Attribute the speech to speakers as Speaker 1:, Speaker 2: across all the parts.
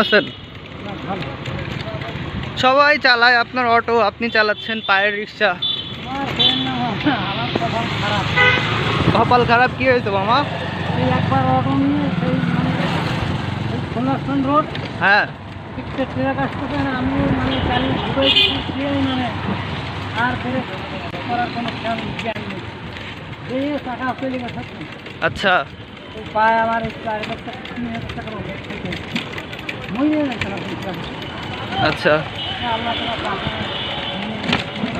Speaker 1: আছেন? সবাই চালায় আপনার অটো, আপনি চালাচ্ছেন পায়ের রিক্সা। কপাল খারাপ, কি হয়েছে মামা?
Speaker 2: একবার অটো রোড
Speaker 1: হ্যাঁ।
Speaker 2: না মানে মানে আর করার কোনো জ্ঞান নেই এই টাকা
Speaker 1: আচ্ছা
Speaker 2: পায়ে আমার
Speaker 1: আচ্ছা।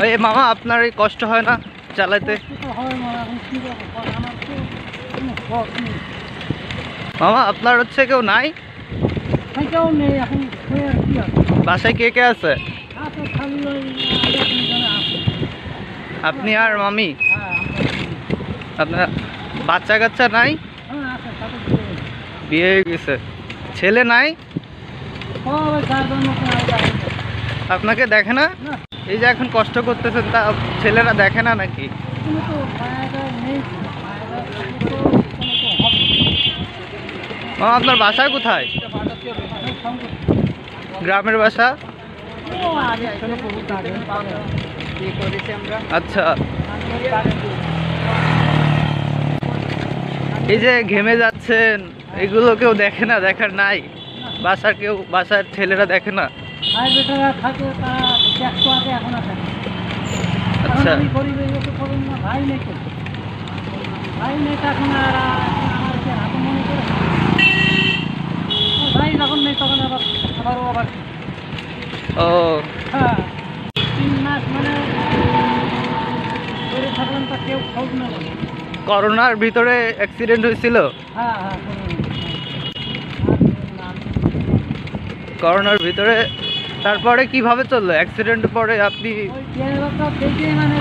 Speaker 1: এই মামা আপনার এই কষ্ট হয় না চালাতে? মামা আপনার হচ্ছে কেউ নাই? বাসায় কে কে আছে? আপনি আর মামি? আপনার বাচ্চা কাচ্চা নাই?
Speaker 2: হ্যাঁ
Speaker 1: বিয়ে হয়ে গেছে। ছেলে নাই? আপনাকে দেখে না? এই যে এখন কষ্ট করতেছেন তা ছেলেরা দেখে না নাকি? আপনার বাসা কোথায়? গ্রামের বাসা? আচ্ছা। এই যে ঘেমে যাচ্ছেন এগুলো কেউ দেখে না দেখার নাই। বাসার কেউ বাসার ছেলেরা দেখে না? আচ্ছা।
Speaker 2: ও ভাই যখন নেই তখন আবার আবার
Speaker 1: ও।
Speaker 2: হ্যাঁ তিন মাস মানে।
Speaker 1: করোনার ভিতরে অ্যাক্সিডেন্ট হয়েছিল?
Speaker 2: হ্যাঁ হ্যাঁ করুন। আর
Speaker 1: করোনার ভিতরে তারপরে কীভাবে চলল? অ্যাক্সিডেন্ট পরে আপনি
Speaker 2: মানে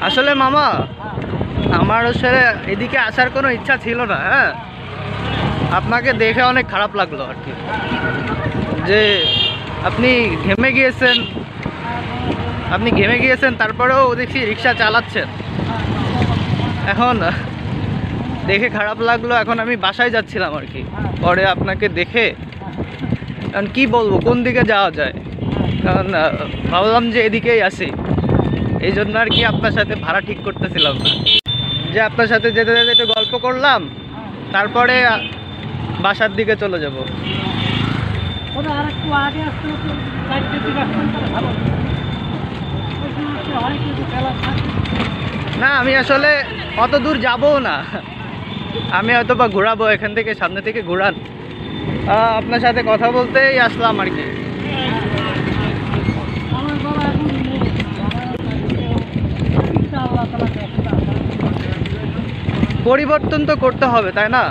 Speaker 1: আসলে মামা
Speaker 2: হ্যাঁ।
Speaker 1: আমার আসলে এদিকে আসার কোনো ইচ্ছা ছিল না হ্যাঁ? আপনাকে দেখে অনেক খারাপ লাগল আর কি। যে আপনি ঘেমে গিয়েছেন আপনি ঘেমে গিয়েছেন তারপরেও দেখছি রিক্সা চালাচ্ছেন। এখন দেখে খারাপ লাগল এখন আমি বাসায় যাচ্ছিলাম আর কি। পরে আপনাকে দেখে কারণ কি বলব কোন দিকে যাওয়া যায়? কারণ ভাবলাম যে এদিকেই আসি। এই জন্য আর কি আপনার সাথে ভাড়া ঠিক করতেছিলাম না। যে আপনার সাথে যেতে যেতে একটু গল্প করলাম তারপরে বাসার দিকে চলে যাব। না আমি আসলে অত দূর যাব না। আমি হয়তো বা ঘোরাবো, এখান থেকে সামনে থেকে ঘোরান আপনার সাথে কথা বলতেই আসলাম আর কি। পরিবর্তন তো করতে হবে, তাই না।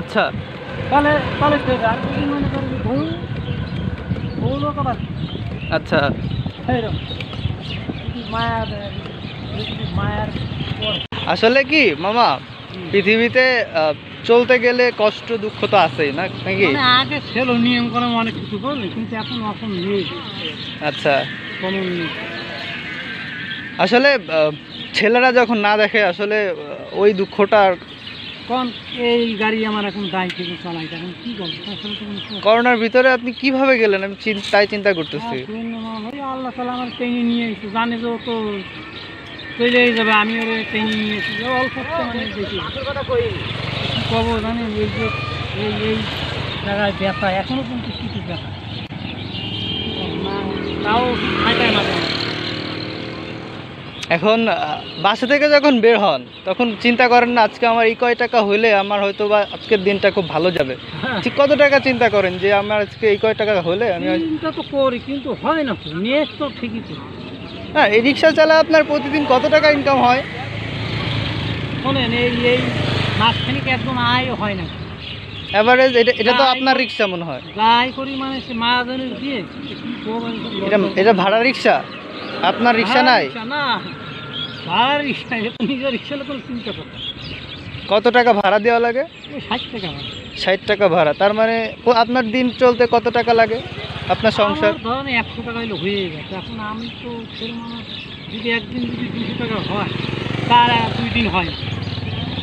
Speaker 1: আচ্ছা
Speaker 2: তাহলে তাহলে
Speaker 1: আচ্ছা। আসলে কি মামা পৃথিবীতে চলতে গেলে কষ্ট দুঃখ তো আছেই না নাকি?
Speaker 2: মানে আগে ছিল নিয়ম করে অনেক কিছু করলে কিন্তু এখন এখন নেই।
Speaker 1: আচ্ছা।
Speaker 2: কোনো
Speaker 1: আসলে ছেলেরা যখন না দেখে আসলে ওই দুঃখটা আর
Speaker 2: কোন এই গাড়ি আমার এখন দায় থেকে চালাই এখন কি করব? আসলে তো
Speaker 1: করোনার ভিতরে আপনি কীভাবে গেলেন? আমি তাই চিন্তা করতেছি।
Speaker 2: আল্লাহ তালা আমার ট্রেনে নিয়ে এসে জানে যে ও তো চলেই যাবে আমি ওরে ট্রেনে নিয়ে এসেছি অল্প মানে দেখি। কি করব জানেন? এই যে এই এই জায়গায় ব্যথা এখনও কিন্তু কিছু ব্যথা। না তাও মাঝে মাঝে।
Speaker 1: এখন বাসা থেকে যখন বের হন তখন চিন্তা করেন না আজকে আমার এই কয় টাকা হইলে আমার হয়তো বা আজকের দিনটা খুব ভালো যাবে। ঠিক কত টাকা চিন্তা করেন যে আমার আজকে এই কয় টাকা হলে আমি
Speaker 2: চিন্তা তো করি কিন্তু হয় না তো নেট তো ঠিকই তো।
Speaker 1: হ্যাঁ এই রিক্সা চালা আপনার প্রতিদিন কত টাকা ইনকাম হয়?
Speaker 2: শোনেন এই এই মাঝখানিক একদম আয় হয় না।
Speaker 1: অ্যাভারেজ এটা এটা তো আপনার রিক্সা মনে হয়।
Speaker 2: যাই করি মানে সে মাহাজনের দিয়ে
Speaker 1: এটা এটা ভাড়া রিক্সা? আপনার রিক্সা নাই?
Speaker 2: না। ভাড়া রিক্সা এটা নিজের রিক্সা লোকের চিন্তা করতে
Speaker 1: কত টাকা ভাড়া দেওয়া লাগে?
Speaker 2: ষাট টাকা ভাড়া।
Speaker 1: তার মানে আপনার দিন চলতে কত টাকা লাগে? আপনার সংসার?
Speaker 2: ধরেন একশো টাকা হলে হয়ে গেছে। এখন আমি তো ছেলে মানুষ যদি একদিন যদি দুশো টাকা হয় তার দুই দিন হয়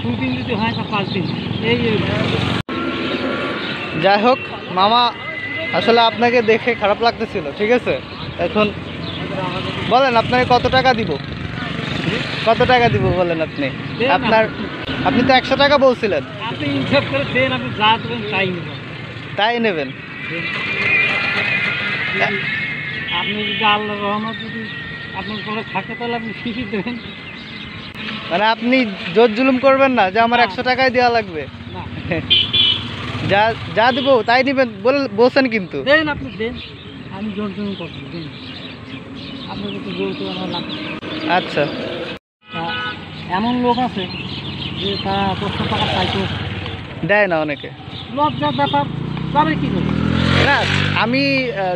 Speaker 2: দুই দিন যদি হয় পাঁচ দিন এই
Speaker 1: যাই হোক মামা আসলে আপনাকে দেখে খারাপ লাগতেছিল ঠিক আছে? এখন বলেন আপনাকে কত টাকা দিব? কত টাকা দিব বলেন আপনি? আপনার আপনি। তো একশো টাকা বলছিলেন।
Speaker 2: তাই নেবেন। আপনি যদি আল্লাহ রহমত যদি আপনার করে থাকে তাহলে আপনি শিখিয়ে দেবেন।
Speaker 1: মানে আপনি জোর জুলুম করবেন না যে আমার একশো টাকাই দেওয়া লাগবে? যা যা দেবো তাই নেবেন বলে বলছেন কিন্তু।
Speaker 2: দেন আপনি দেন। আমি জোর করছি দেন। কাছে
Speaker 1: আচ্ছা।
Speaker 2: এমন লোক আছে যে তারা টাকা চাইতো।
Speaker 1: দেয় না অনেকে।
Speaker 2: লজ্জার ব্যাপার তারা কী করবে
Speaker 1: না আমি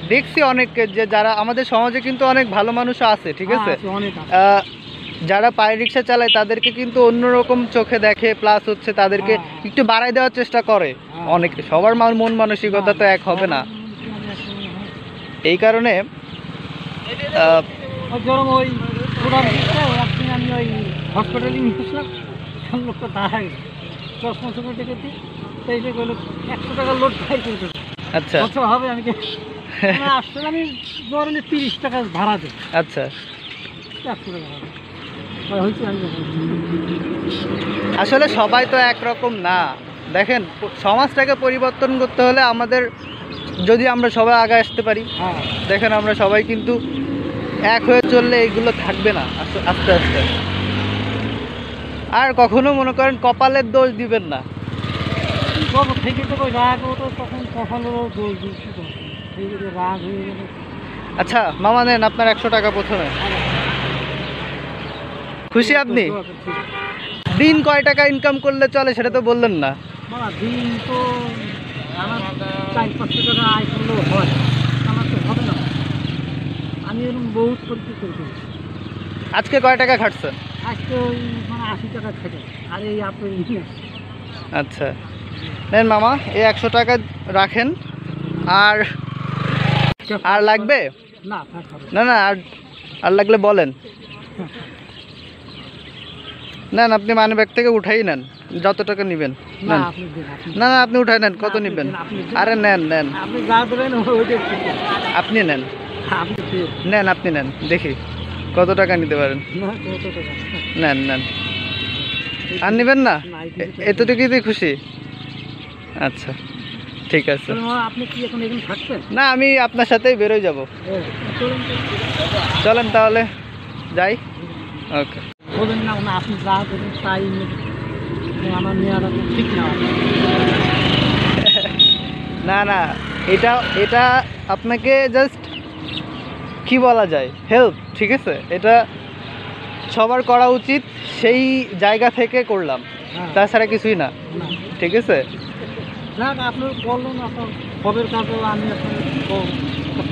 Speaker 1: দেখছি অনেক যে যারা আমাদের সমাজে কিন্তু অনেক ভালো মানুষও আছে ঠিক আছে?
Speaker 2: আছে,
Speaker 1: যারা পায়ে রিক্সা চালায় তাদেরকে কিন্তু অন্যরকম চোখে দেখে প্লাস হচ্ছে তাদেরকে
Speaker 2: হ্যাঁ।
Speaker 1: একটু বাড়াই দেওয়ার চেষ্টা করে
Speaker 2: হ্যাঁ।
Speaker 1: অনেকে। সবার মন মানসিকতা তো এক হবে না। এই কারণে
Speaker 2: আমি ওই হসপিটালে লোকটা দাঁড়ায় চশমা চোখে যে একশো টাকা লোড খাই কিন্তু
Speaker 1: আচ্ছা।
Speaker 2: হবে আমি আসলে আমি ধরেন তিরিশ টাকা ভাড়া দেবো
Speaker 1: আচ্ছা।
Speaker 2: একশো টাকা ভাড়া হয়েছে আমি
Speaker 1: আসলে সবাই তো একরকম না। দেখেন সমাজটাকে পরিবর্তন করতে হলে আমাদের যদি আমরা সবাই আগে আসতে পারি
Speaker 2: হ্যাঁ।
Speaker 1: দেখেন আমরা সবাই কিন্তু এক হয়ে চললে এইগুলো থাকবে না আস্তে আস্তে আর কখনো মনে করেন কপালের দোষ দিবেন না। আচ্ছা মামা নেন আপনার একশো টাকা প্রথমে। খুশি আপনি? দিন কয় টাকা ইনকাম করলে চলে সেটা তো বললেন না।
Speaker 2: দিন তো চার পাঁচশো হয় আমার তো না আমি এরকম বহুত
Speaker 1: আজকে কয় টাকা খাটছেন
Speaker 2: আজকে ওই আশি টাকা আর এই
Speaker 1: আচ্ছা। নেন মামা এই একশো টাকা রাখেন। আর আর লাগবে?
Speaker 2: না
Speaker 1: না না আর আর লাগলে বলেন। নেন, আপনি মানি ব্যাগ থেকে উঠাই নেন। যত টাকা নেবেন
Speaker 2: না
Speaker 1: না না আপনি উঠাই নেন কত নেবেন। আরে নেন নেন।
Speaker 2: আপনি
Speaker 1: নেন।
Speaker 2: আপনি
Speaker 1: নেন আপনি নেন দেখি। কত টাকা নিতে পারেন? নেন নেন। আর নেবেন না? এতটুকুই খুশি? আচ্ছা ঠিক আছে। না আমি আপনার সাথেই বেরোয় যাব।
Speaker 2: চলুন
Speaker 1: তাহলে। যাই। ওকে
Speaker 2: বলেন না আপনি যা দেবেন তাই। আমার নেওয়াটা ঠিক না।
Speaker 1: না না এটা এটা আপনাকে জাস্ট কি বলা যায়? হেল্প ঠিক আছে? এটা সবার করা উচিত সেই জায়গা থেকে করলাম।
Speaker 2: হ্যাঁ,
Speaker 1: তাছাড়া কিছুই না
Speaker 2: না।
Speaker 1: ঠিক আছে?
Speaker 2: যাক আপনার বললেন আপনার আমি আপনার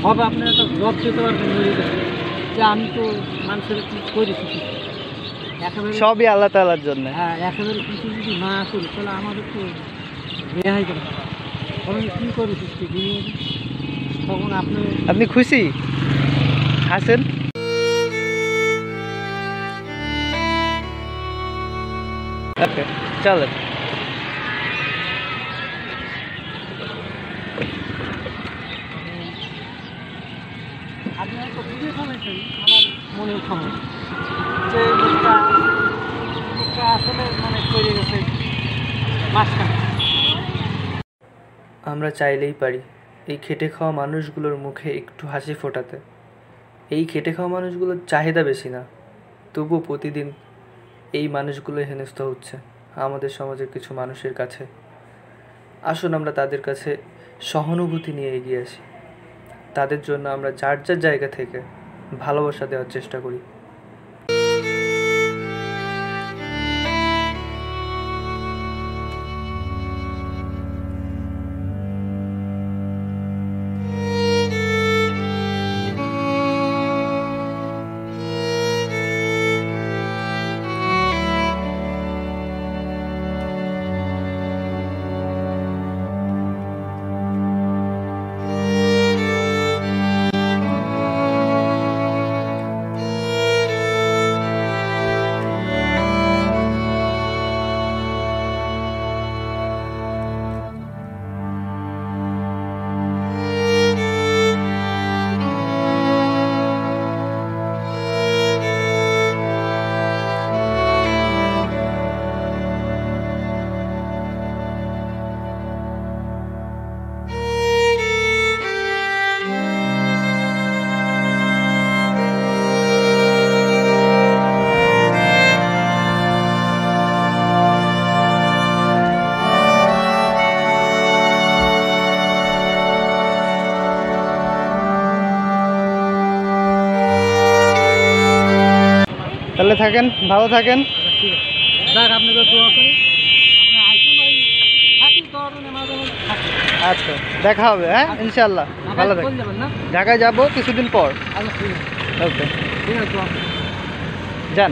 Speaker 2: হবে আপনি একটা জব দিতে পারবেন যে আমি তো মানুষের কি করেছি
Speaker 1: সবই আল্লাহ তালার জন্য।
Speaker 2: হ্যাঁ একেবারে কিছু যদি না করি তাহলে আমাদের তো রেহাই করে তখন কী করেছি তখন আপনি
Speaker 1: আপনি খুশি? হাসেন? ওকে চলেন
Speaker 2: আপনি হয়তো বুঝে ফেলেছেন আমার মনের খবর যে লোকটা লোকটা আসলে মানে তৈরি গেছে
Speaker 1: আমরা চাইলেই পারি এই খেটে খাওয়া মানুষগুলোর মুখে একটু হাসি ফোটাতে। এই খেটে খাওয়া মানুষগুলোর চাহিদা বেশি না, তবুও প্রতিদিন এই মানুষগুলো হেনস্থ হচ্ছে আমাদের সমাজের কিছু মানুষের কাছে। আসুন আমরা তাদের কাছে সহানুভূতি নিয়ে এগিয়ে আসি। তাদের জন্য আমরা যার যার জায়গা থেকে ভালোবাসা দেওয়ার চেষ্টা করি।
Speaker 2: মাঝে ভালো থাকেন।
Speaker 1: আচ্ছা
Speaker 2: দেখা হবে হ্যাঁ? ইনশাল্লাহ ভালো
Speaker 1: থাকবেন
Speaker 2: থাকেন ঢাকায় যাব কিছুদিন পর।
Speaker 1: আচ্ছা
Speaker 2: ওকে। যান।